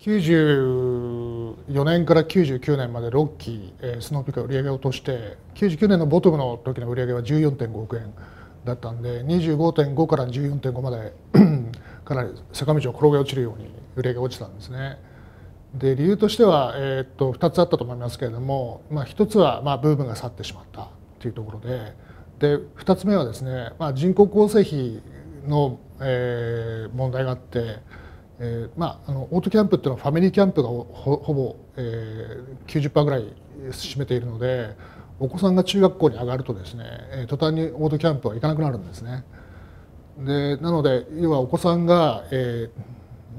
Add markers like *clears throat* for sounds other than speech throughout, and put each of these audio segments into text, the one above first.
94年から99年まで6期、スノーピークが売り上げを落として99年のボトムの時の売り上げは14.5億円だったんで25.5から14.5まで *clears throat* かなり坂道を転げ落ちるように売り上げが落ちたんですね。で理由としては、えー、っと2つあったと思いますけれども、まあ、1つはまあブームが去ってしまったというところでで2つ目はですね、まあ、人口構成比の、えー、問題があって、えーまあ、あのオートキャンプっていうのはファミリーキャンプがほほぼ、えー、90%ぐらい占めているのでお子さんが中学校に上がるとですねえ途端にオートキャンプは行かなくなるんですね。でなので要はお子さんが、えー、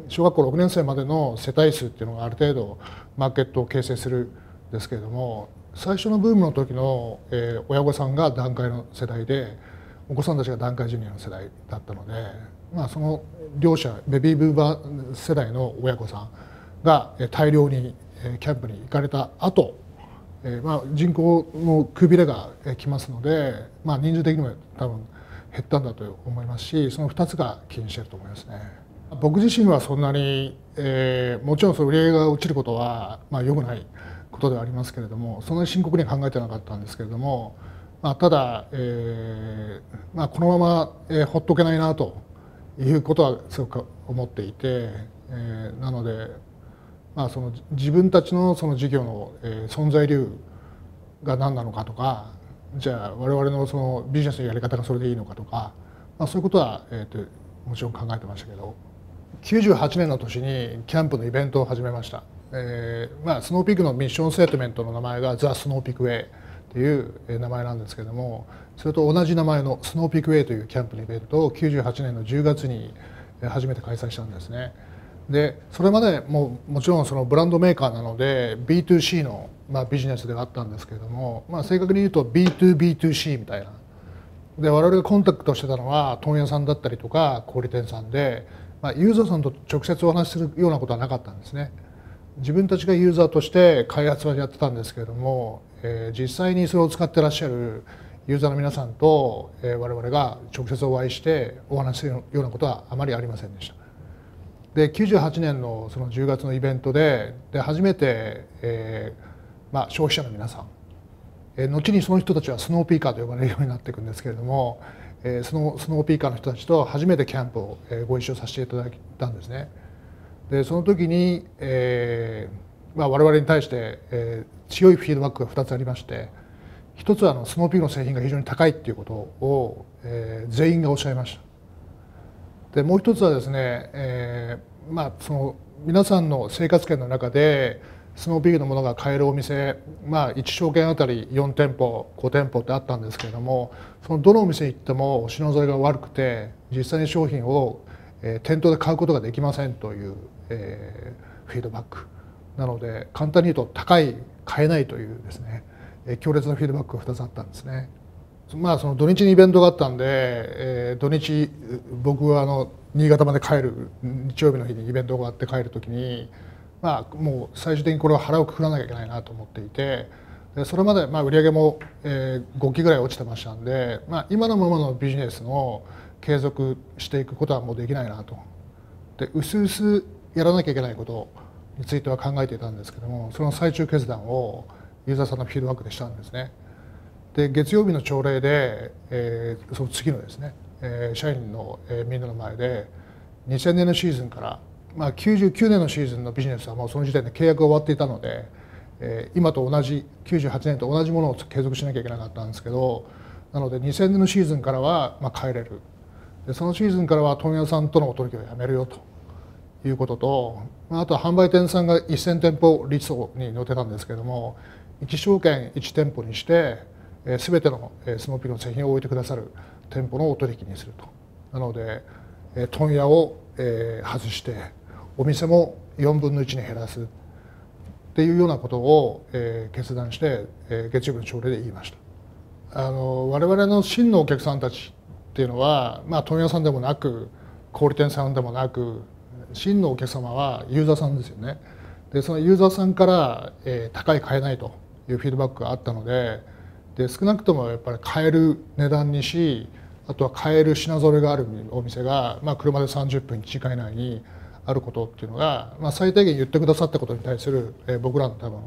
小学校6年生までの世帯数っていうのがある程度マーケットを形成するんですけれども最初のブームの時の、えー、親御さんが団塊の世代でお子さんたちが団塊ジュニアの世代だったので、まあ、その両者ベビーブーバー世代の親御さんが大量にキャンプに行かれた後、えー、まあ人口のくびれがきますので、まあ、人数的にも多分減ったんだと思いますしその2つが気にしてると思いますね。僕自身はそんなに、えー、もちろんその売り上げが落ちることは、まあ、良くないことではありますけれどもそんなに深刻に考えてなかったんですけれども、まあ、ただ、えーまあ、このまま、えー、ほっとけないなということはすごく思っていて、えー、なので、まあ、その自分たちのその事業の、えー、存在理由が何なのかとかじゃあ我々のそのビジネスのやり方がそれでいいのかとか、まあ、そういうことは、えーと、もちろん考えてましたけど98年の年にキャンプのイベントを始めました。えーまあ、スノーピークのミッションステートメントの名前がザ・スノーピークウェイという名前なんですけどもそれと同じ名前のスノーピークウェイというキャンプのイベントを98年の10月に初めて開催したんですね。でそれまでももちろんそのブランドメーカーなので B2C の、まあ、ビジネスではあったんですけれども、まあ、正確に言うと B2B2C みたいなで我々がコンタクトしてたのは問屋さんだったりとか小売店さんで、まあ、ユーザーさんと直接お話しするようなことはなかったんですね。自分たちがユーザーとして開発はやってたんですけれども、えー、実際にそれを使ってらっしゃるユーザーの皆さんと、えー、我々が直接お会いしてお話しするようなことはあまりありませんでした。で98年のその10月のイベントでで初めて、えーまあ、消費者の皆さん、えー、後にその人たちはスノーピーカーと呼ばれるようになっていくんですけれども、えー、そのスノーピーカーの人たちと初めてキャンプを、えー、ご一緒させていただいたんですね。でその時に、えーまあ、我々に対して、えー、強いフィードバックが2つありまして一つはあのスノーピークの製品が非常に高いっていうことを、えー、全員がおっしゃいました。でもう一つはですね、えーまあ、その皆さんの生活圏の中でスノーピークのものが買えるお店、まあ、1証券あたり4店舗5店舗ってあったんですけれどもそのどのお店行っても品揃えが悪くて実際に商品をえー、店頭で買うことができませんという、えー、フィードバックなので簡単に言うと高い買えないというですね、えー、強烈なフィードバックが2つあったんですね。まあその土日にイベントがあったんで、えー、土日僕はあの新潟まで帰る日曜日の日にイベントがあって帰る時にまあもう最終的にこれは腹をくくらなきゃいけないなと思っていてでそれまでまあ売り上げも、えー、5期ぐらい落ちてましたんで、まあ、今のままのビジネスの継続していくことはもうできないなと。で薄々やらなきゃいけないことについては考えていたんですけどもその最終決断をユーザーさんのフィードバックでしたんですね。で月曜日の朝礼で、えー、その次のですね、えー、社員の、えー、みんなの前で2000年のシーズンから、まあ、99年のシーズンのビジネスはもうその時点で契約が終わっていたので、えー、今と同じ98年と同じものを継続しなきゃいけなかったんですけどなので2000年のシーズンからは、まあ、帰れる。でそのシーズンからは問屋さんとのお取引をやめるよと。いうこととあとは販売店さんが1000店舗理想に載ってたんですけども1証券1店舗にして全てのスノーピーの製品を置いてくださる店舗のお取引にすると。なので問屋を外してお店も4分の1に減らす。っていうようなことを決断して月曜日の朝礼で言いました。あの我々の真のお客さんたちっていうのは、まあ、問屋さんでもなく小売店さんでもなく真のお客様はユーザーさんですよね。でそのユーザーさんから、えー、高い買えないというフィードバックがあったのでで少なくともやっぱり買える値段にしあとは買える品揃えがあるお店が、まあ、車で30分1時間以内にあることっていうのが、まあ、最低限言ってくださったことに対する、えー、僕らの多分、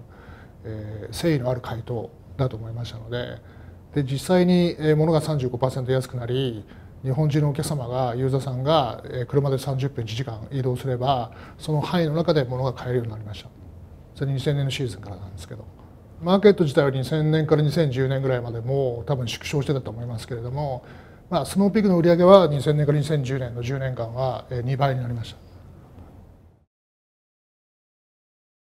えー、誠意のある回答だと思いましたのでで実際に物が35%安くなり日本中のお客様がユーザーさんが車で30分1時間移動すればその範囲の中で物が買えるようになりました。それ2000年のシーズンからなんですけど。マーケット自体は2000年から2010年ぐらいまでも多分縮小してたと思いますけれども、まあ、スノーピークの売り上げは2000年から2010年の10年間は2倍になりました。